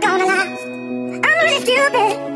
not gonna lie, I'm really stupid.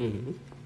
Mm.